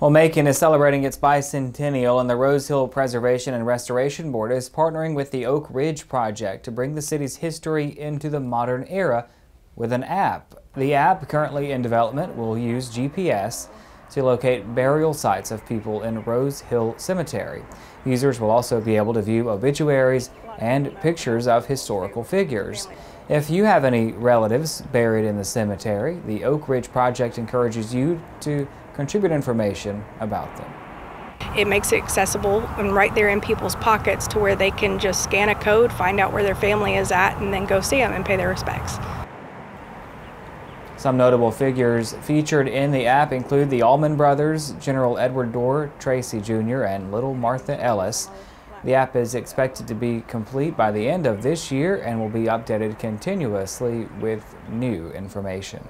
Well, Macon is celebrating its bicentennial, and the Rose Hill Preservation and Restoration Board is partnering with the Oak Ridge Project to bring the city's history into the modern era with an app. The app, currently in development, will use GPS to locate burial sites of people in Rose Hill Cemetery. Users will also be able to view obituaries and pictures of historical figures. If you have any relatives buried in the cemetery, the Oak Ridge Project encourages you to contribute information about them. It makes it accessible and right there in people's pockets to where they can just scan a code, find out where their family is at, and then go see them and pay their respects. Some notable figures featured in the app include the Allman Brothers, General Edward Dorr, Tracy Jr., and Little Martha Ellis. The app is expected to be complete by the end of this year and will be updated continuously with new information.